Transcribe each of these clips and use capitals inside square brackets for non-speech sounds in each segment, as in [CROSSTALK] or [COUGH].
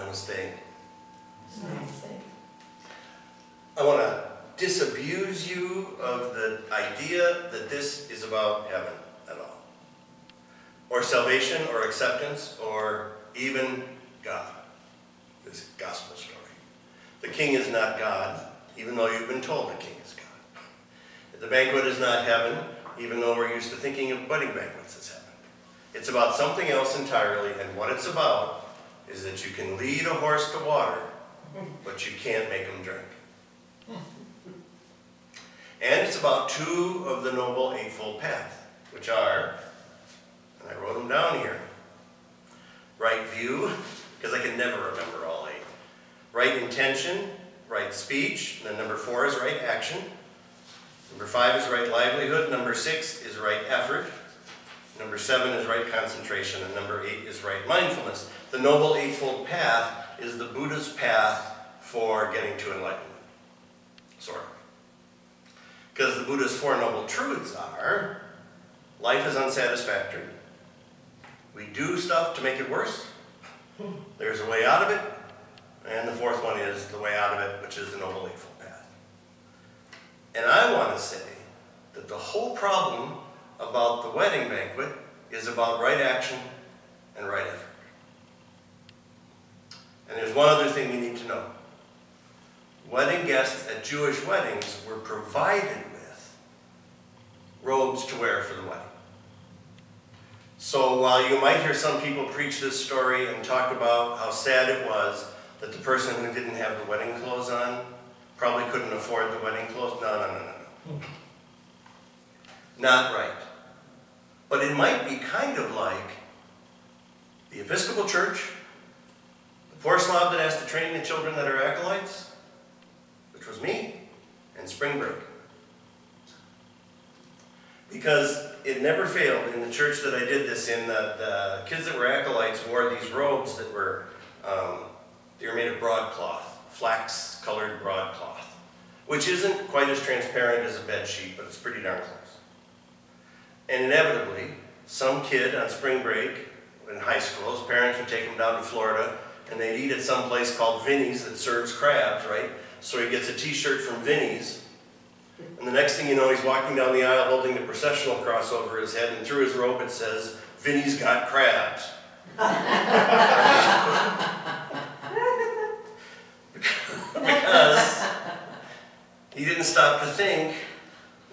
Namaste. Namaste. I want to disabuse you of the idea that this is about heaven at all. Or salvation, or acceptance, or even God. This gospel story. The king is not God, even though you've been told the king is God. The banquet is not heaven, even though we're used to thinking of wedding banquets as heaven. It's about something else entirely, and what it's about is that you can lead a horse to water, [LAUGHS] but you can't make him drink. And it's about two of the Noble Eightfold Path, which are, and I wrote them down here, right view, because I can never remember all eight. Right intention, right speech, and then number four is right action. Number five is right livelihood, number six is right effort, number seven is right concentration, and number eight is right mindfulness. The Noble Eightfold Path is the Buddha's path for getting to enlightenment, sort of. Because the Buddha's Four Noble Truths are, life is unsatisfactory, we do stuff to make it worse, there's a way out of it, and the fourth one is the way out of it, which is the Noble Eightfold Path. And I want to say that the whole problem about the wedding banquet is about right action and right effort. And there's one other thing you need to know. Wedding guests at Jewish weddings were provided with robes to wear for the wedding. So while you might hear some people preach this story and talk about how sad it was that the person who didn't have the wedding clothes on probably couldn't afford the wedding clothes, no, no, no, no, no. Not right. But it might be kind of like the Episcopal Church, the poor slob that has to train the children that are acolytes, which was me, and spring break. Because it never failed in the church that I did this in, the, the kids that were acolytes wore these robes that were, um, they were made of broadcloth, flax-colored broadcloth, which isn't quite as transparent as a bed sheet, but it's pretty darn close. And inevitably, some kid on spring break in high school, his parents would take him down to Florida, and they'd eat at some place called Vinny's that serves crabs, right? So he gets a t-shirt from Vinny's, and the next thing you know, he's walking down the aisle holding the processional cross over his head, and through his robe it says, Vinny's got crabs. [LAUGHS] [LAUGHS] because he didn't stop to think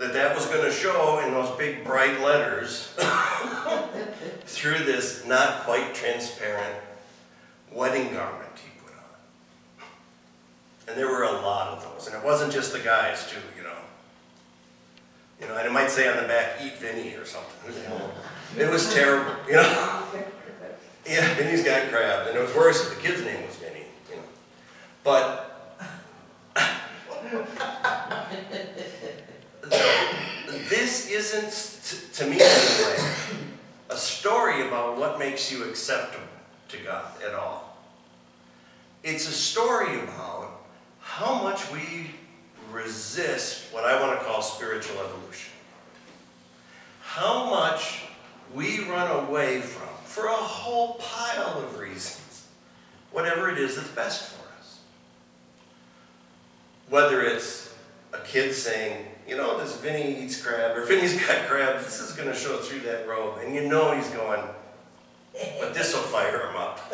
that that was going to show in those big bright letters [LAUGHS] through this not quite transparent wedding garment he put on. And there were a lot of those. And it wasn't just the guys, too, you know. You know, and it might say on the back, eat Vinny or something. It was terrible, you know. [LAUGHS] Yeah, Vinny's got crabs. And it was worse if the kid's name was Vinny, you know. But [LAUGHS] this isn't, to me anyway, a story about what makes you acceptable to God at all. It's a story about how much we resist what I want to call spiritual evolution. How much we run away from, for a whole pile of reasons, whatever it is that's best for us. Whether it's a kid saying, you know, this Vinny eats crab, or Vinny's [LAUGHS] got crabs, this is going to show through that robe. And you know he's going, but this will fire him up. [LAUGHS]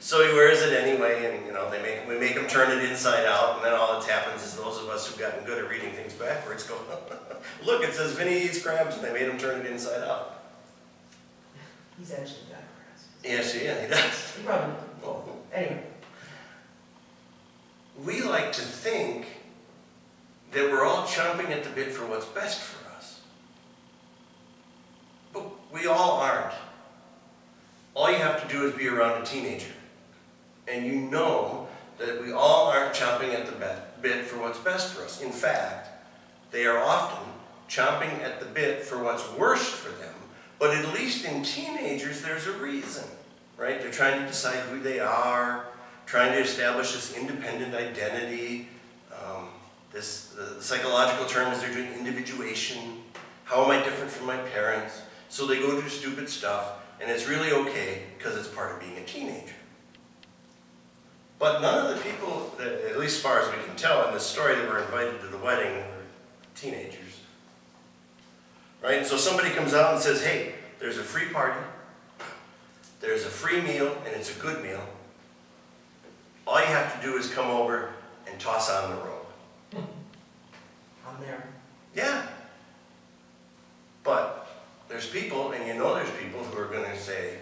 so he wears it anyway, and you know, they make, we make him turn it inside out, and then all that happens is those of us who've gotten good at reading things backwards go, [LAUGHS] look, it says Vinny eats crabs, and they made him turn it inside out. He's actually got crabs. Yes, yeah, he does. He probably, well, anyway. We like to think that we're all chomping at the bit for what's best for us. But we all aren't. All you have to do is be around a teenager. And you know that we all aren't chomping at the bit for what's best for us. In fact, they are often chomping at the bit for what's worst for them. But at least in teenagers, there's a reason, right? They're trying to decide who they are, trying to establish this independent identity, this the psychological term is they're doing individuation. How am I different from my parents? So they go do stupid stuff and it's really okay because it's part of being a teenager. But none of the people, that, at least as far as we can tell in this story, that were invited to the wedding were teenagers. Right? So somebody comes out and says, hey, there's a free party, there's a free meal, and it's a good meal. All you have to do is come over and toss on the robe. There. Yeah. But there's people, and you know there's people who are going to say,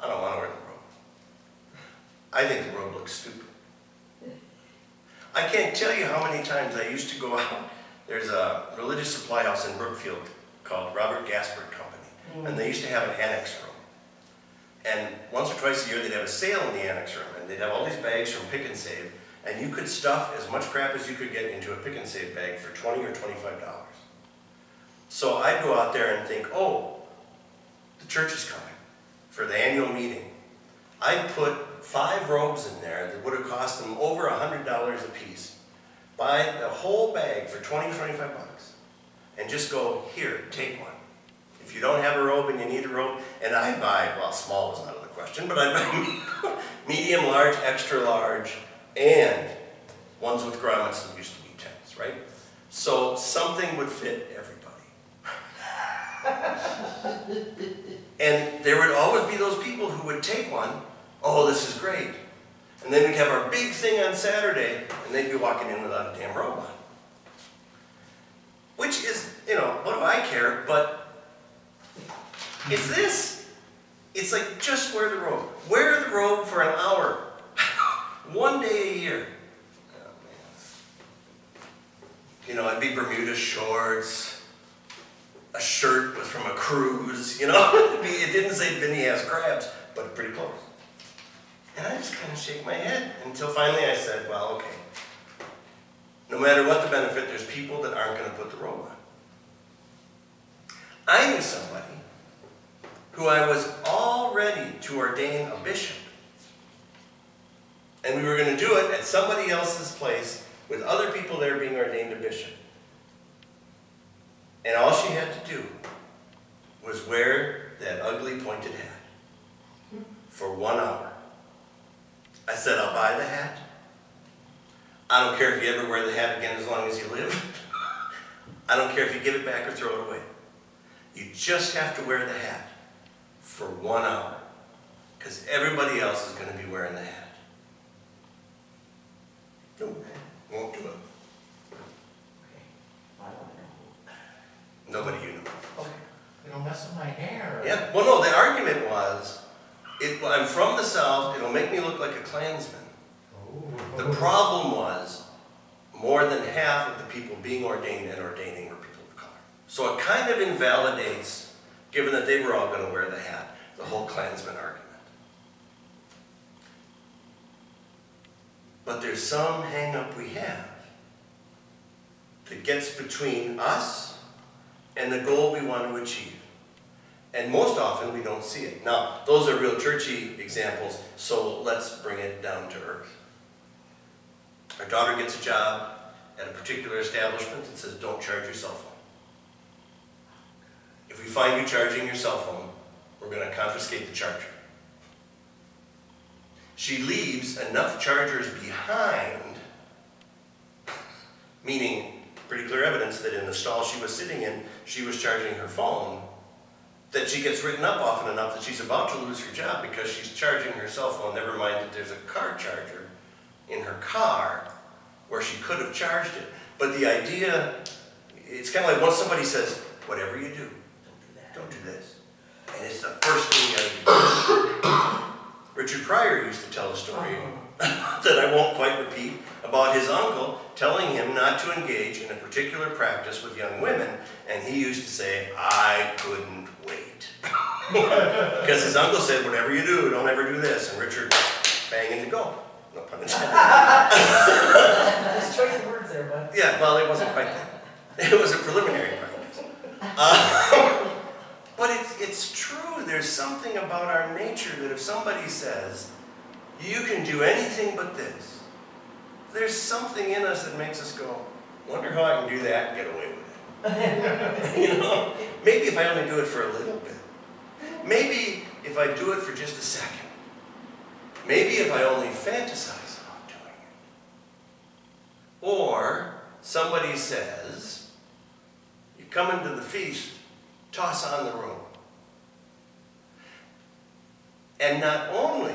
I don't want to wear the robe. I think the robe looks stupid. I can't tell you how many times I used to go out. There's a religious supply house in Brookfield called Robert Gaspard Company, and they used to have an annex room. And once or twice a year, they'd have a sale in the annex room, and they'd have all these bags from Pick and Save, and you could stuff as much crap as you could get into a Pick and Save bag for 20 or 25 dollars. So I'd go out there and think, oh, the church is coming for the annual meeting. I'd put five robes in there that would have cost them over a hundred dollars a piece. Buy the whole bag for 20, 25 bucks. And just go, here, take one. If you don't have a robe and you need a robe, and I'd buy, well, small is out of the question, but I'd buy [LAUGHS] medium, large, extra large, and ones with grommets that used to be tens, right? So something would fit everybody. and there would always be those people who would take one, oh, this is great. And then we'd have our big thing on Saturday, and they'd be walking in without a damn robe. Which is, you know, what do I care? But it's this. It's like just wear the robe. Wear the robe for an hour. One day a year. Oh, you know, it'd be Bermuda shorts, a shirt was from a cruise, you know? [LAUGHS] it didn't say Vinny has crabs, but pretty close. And I just kind of shake my head until finally I said, well, okay. No matter what the benefit, there's people that aren't going to put the robe on. I knew somebody who I was all ready to ordain a bishop. And we were going to do it at somebody else's place with other people there being ordained a bishop. And all she had to do was wear that ugly pointed hat for one hour. I said, I'll buy the hat. I don't care if you ever wear the hat again as long as you live. I don't care if you give it back or throw it away. You just have to wear the hat for one hour because everybody else is going to be wearing the hat. Nope, won't do it. Okay. I don't know. Nobody you know. Okay. It'll mess with my hair. Yeah, well, no, the argument was, it, I'm from the South, it'll make me look like a Klansman. Oh. The problem was, more than half of the people being ordained and ordaining were people of color. So it kind of invalidates, given that they were all going to wear the hat, the whole Klansman argument. But there's some hang-up we have that gets between us and the goal we want to achieve. And most often we don't see it. Now, those are real churchy examples, so let's bring it down to earth. Our daughter gets a job at a particular establishment that says don't charge your cell phone. If we find you charging your cell phone, we're going to confiscate the charger. She leaves enough chargers behind, meaning pretty clear evidence that in the stall she was sitting in, she was charging her phone, that she gets written up often enough that she's about to lose her job because she's charging her cell phone, never mind that there's a car charger in her car where she could have charged it. But the idea, it's kind of like once somebody says, whatever you do, Don't do that. don't do this. And it's the first thing you gotta do. Richard Pryor used to tell a story [LAUGHS] that I won't quite repeat about his uncle telling him not to engage in a particular practice with young women, and he used to say, I couldn't wait. [LAUGHS] Because his uncle said, whatever you do, don't ever do this, and Richard was banging to go. No pun intended. [LAUGHS] There's choice of words there, bud. Yeah, well, it wasn't quite that. It was a preliminary practice. Uh, but it's, it's true. There's something about our nature that if somebody says, you can do anything but this, there's something in us that makes us go, wonder how I can do that and get away with it. [LAUGHS] you know, maybe if I only do it for a little bit. Maybe if if I do it for just a second. Maybe if I only fantasize about doing it. Or somebody says, you come into the feast, toss on the robe. And not only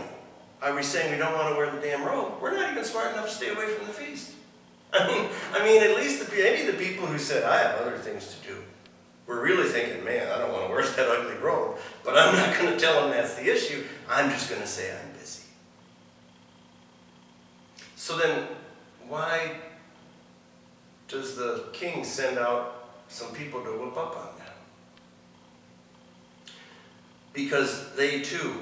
are we saying we don't want to wear the damn robe, we're not even smart enough to stay away from the feast. [LAUGHS] I mean, I mean, at least the, any of the people who said, I have other things to do, were really thinking, man, I don't want to wear [LAUGHS] that ugly robe, but I'm not going to tell them that's the issue. I'm just going to say I'm busy. So then, why does the king send out some people to whoop up on them? Because they too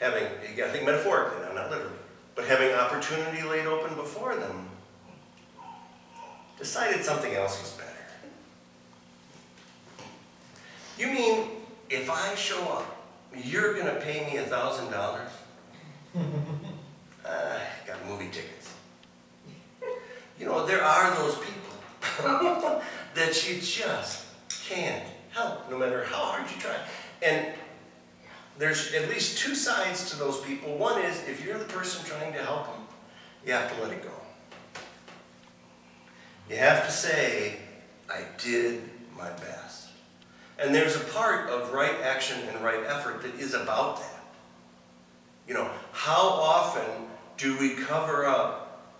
having, I think metaphorically now, not literally, but having opportunity laid open before them, decided something else was better. You mean if I show up, you're going to pay me a thousand dollars? Uh, [LAUGHS] got movie tickets. You know, there are those people [LAUGHS] that you just can't help, no matter how hard you try. And there's at least two sides to those people. One is if you're the person trying to help them, you have to let it go. You have to say, I did my best. And there's a part of right action and right effort that is about that. You know, how often do we cover up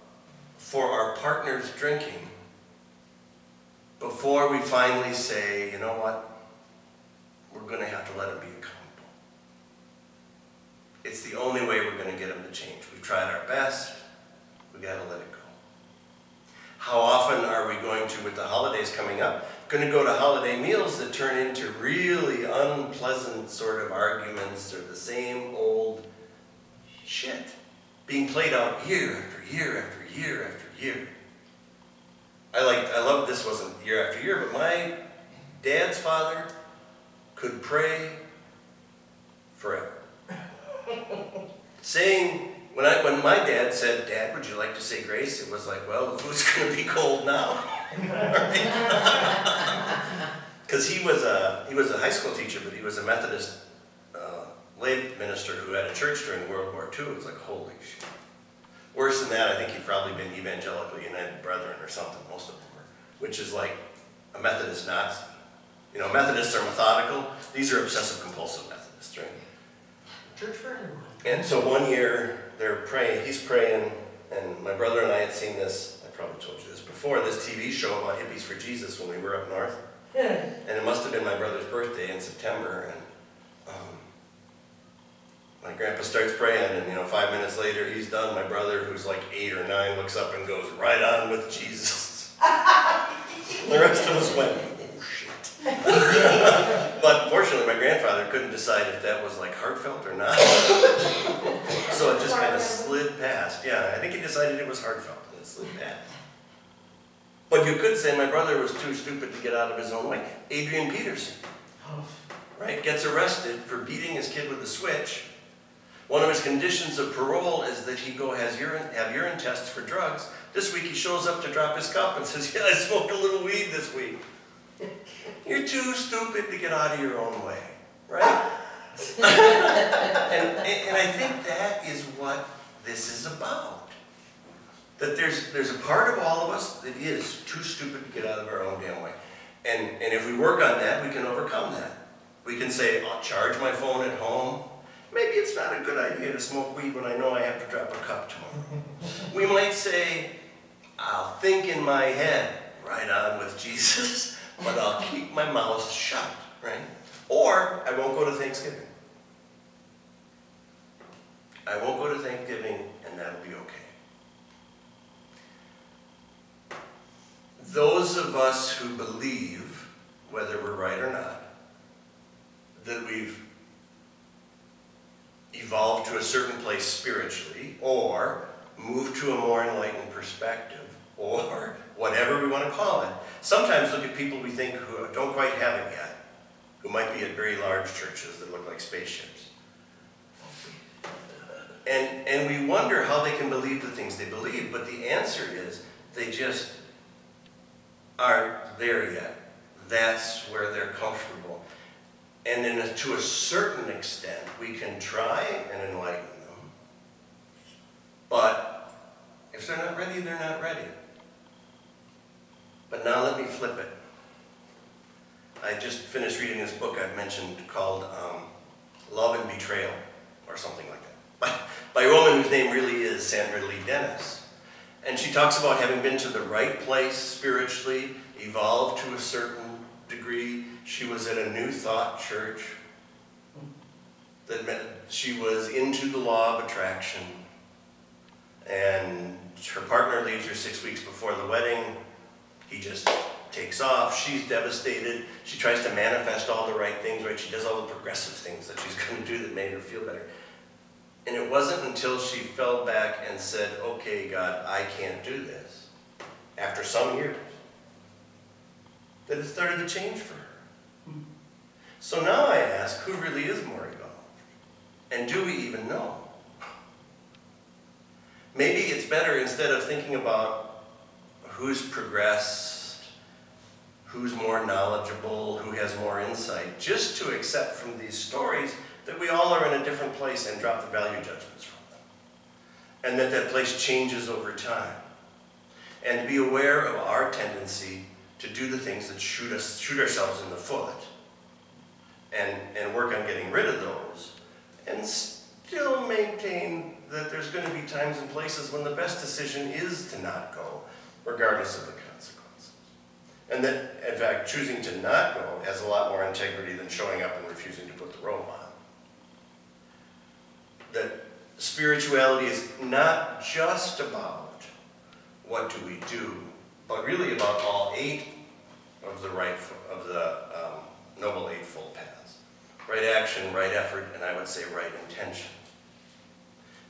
for our partner's drinking before we finally say, you know what, we're going to have to let him be. It's the only way we're going to get them to change. We've tried our best. We've got to let it go. How often are we going to, with the holidays coming up, going to go to holiday meals that turn into really unpleasant sort of arguments or the same old shit being played out year after year after year after year. I like I love this wasn't year after year, but my dad's father could pray forever. Saying, when, I, when my dad said, Dad, would you like to say grace? It was like, well, the food's [LAUGHS] going to be cold now. [LAUGHS] Because he, was a, he was a high school teacher, but he was a Methodist uh, lay minister who had a church during World War II. It was like, holy shit. Worse than that, I think he'd probably been Evangelical United Brethren or something, most of them were, which is like a Methodist Nazi. You know, Methodists are methodical. These are obsessive compulsive Methodists, right? Church for everyone. And so one year they're praying, he's praying, and my brother and I had seen this, I probably told you this before, this TV show about hippies for Jesus when we were up north. Yeah. And it must have been my brother's birthday in September, and um, my grandpa starts praying, and you know, five minutes later he's done. My brother, who's like eight or nine, looks up and goes, right on with Jesus. [LAUGHS] the rest of us went, [LAUGHS] but fortunately, my grandfather couldn't decide if that was like heartfelt or not. [LAUGHS] so it just kind of slid past. Yeah, I think he decided it was heartfelt and it slid past. But you could say my brother was too stupid to get out of his own way. Adrian Peterson, oh. right, gets arrested for beating his kid with a switch. One of his conditions of parole is that he go has urine, have urine tests for drugs. This week he shows up to drop his cup and says, yeah, I smoked a little weed this week. [LAUGHS] You're too stupid to get out of your own way, right? [LAUGHS] and, and I think that is what this is about. That there's, there's a part of all of us that is too stupid to get out of our own damn way. And, and if we work on that, we can overcome that. We can say, I'll charge my phone at home. Maybe it's not a good idea to smoke weed when I know I have to drop a cup tomorrow. [LAUGHS] we might say, I'll think in my head, right on with Jesus but I'll keep my mouth shut, right? Or I won't go to Thanksgiving. I won't go to Thanksgiving, and that'll be okay. Those of us who believe, whether we're right or not, that we've evolved to a certain place spiritually, or moved to a more enlightened perspective, or whatever we want to call it, Sometimes look at people we think who don't quite have it yet, who might be at very large churches that look like spaceships. And, and we wonder how they can believe the things they believe, but the answer is they just aren't there yet. That's where they're comfortable. And a, to a certain extent, we can try and enlighten them. But if they're not ready, they're not ready. But now let me flip it. I just finished reading this book I've mentioned called um, Love and Betrayal, or something like that, [LAUGHS] by, by a woman whose name really is Sandra Lee Dennis. And she talks about having been to the right place spiritually, evolved to a certain degree. She was at a New Thought church that meant she was into the law of attraction. And her partner leaves her six weeks before the wedding. He just takes off. She's devastated. She tries to manifest all the right things, right? She does all the progressive things that she's [LAUGHS] going to do that made her feel better. And it wasn't until she fell back and said, okay, God, I can't do this, after some years, that it started to change for her. So now I ask, who really is more evolved? And do we even know? Maybe it's better instead of thinking about who's progressed, who's more knowledgeable, who has more insight, just to accept from these stories that we all are in a different place and drop the value judgments from them. And that that place changes over time. And to be aware of our tendency to do the things that shoot us, shoot ourselves in the foot, and, and work on getting rid of those, and still maintain that there's going to be times and places when the best decision is to not go, regardless of the. And that, in fact, choosing to not go has a lot more integrity than showing up and refusing to put the robe on. That spirituality is not just about what do we do, but really about all eight of the right, of the um, Noble Eightfold Paths. Right action, right effort, and I would say right intention.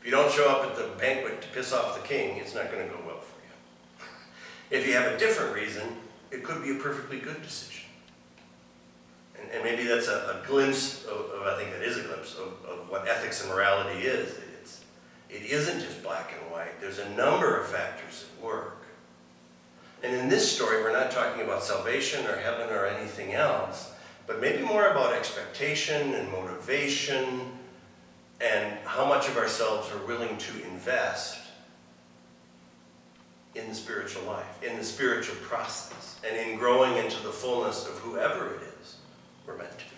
If you don't show up at the banquet to piss off the king, it's not going to go well for you. [LAUGHS] If you have a different reason, it could be a perfectly good decision. And, and maybe that's a, a glimpse of, of, I think that is a glimpse of, of what ethics and morality is. It's, it isn't just black and white. There's a number of factors at work. And in this story, we're not talking about salvation or heaven or anything else, but maybe more about expectation and motivation and how much of ourselves we're willing to invest in the spiritual life, in the spiritual process, and in growing into the fullness of whoever it is we're meant to be.